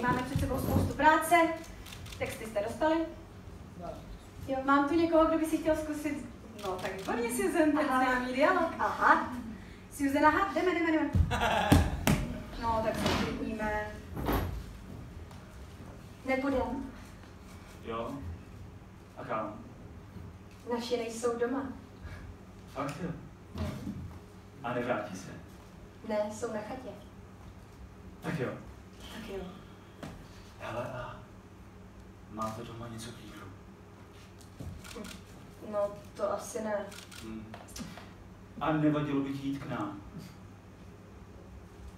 máme před sebou spoustu práce. Texty jste dostali? Jo, mám tu někoho, kdo by si chtěl zkusit. No, tak výborně, Susan, Aha. známý dialog. Aha. Susan, aha, jdeme, jdeme, jdeme. No, tak se uklidníme. Nepůjdem. Jo? A kam? Naši nejsou doma. Fakt jo? A nevrátí se? Ne, jsou na chatě. Tak jo. Tak jo. Hele, a máte doma něco k jídlu? No, to asi ne. Hm. A nevadilo by ti jít k nám?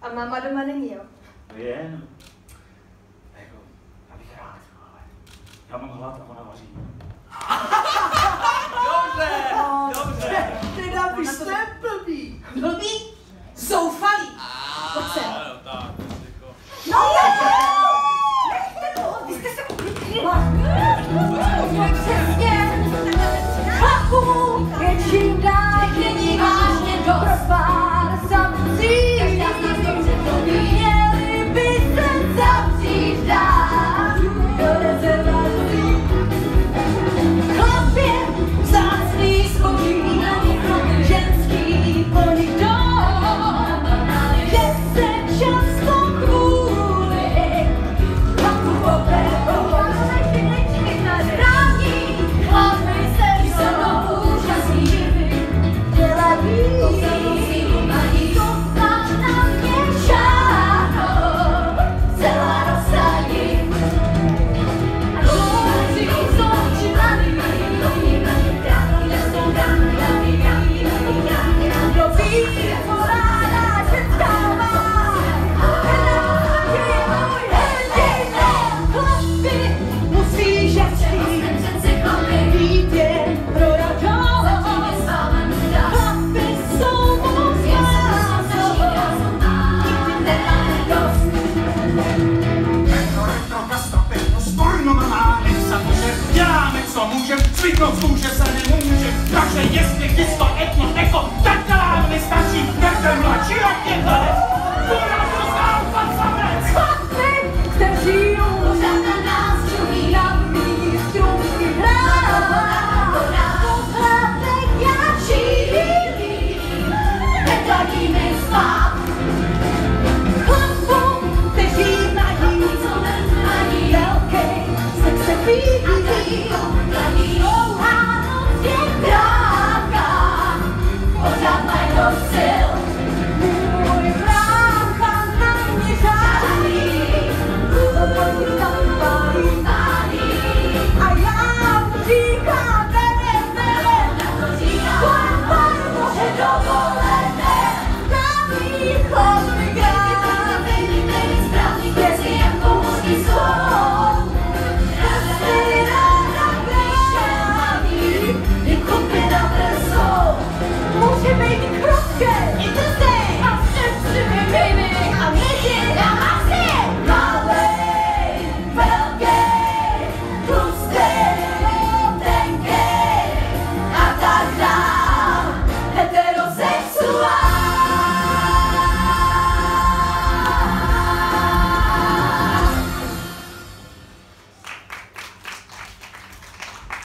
A máma doma není, jo? Je, no. Jako, já bych rád, ale já mám hlad a ona vaří. Dobře, dobře. Teda vy jste blbý. Blbý? Zoufalý. Pojď sem. Ano, tak, jako. No, się, zwykną wzgórze, sary łączy, także jest niech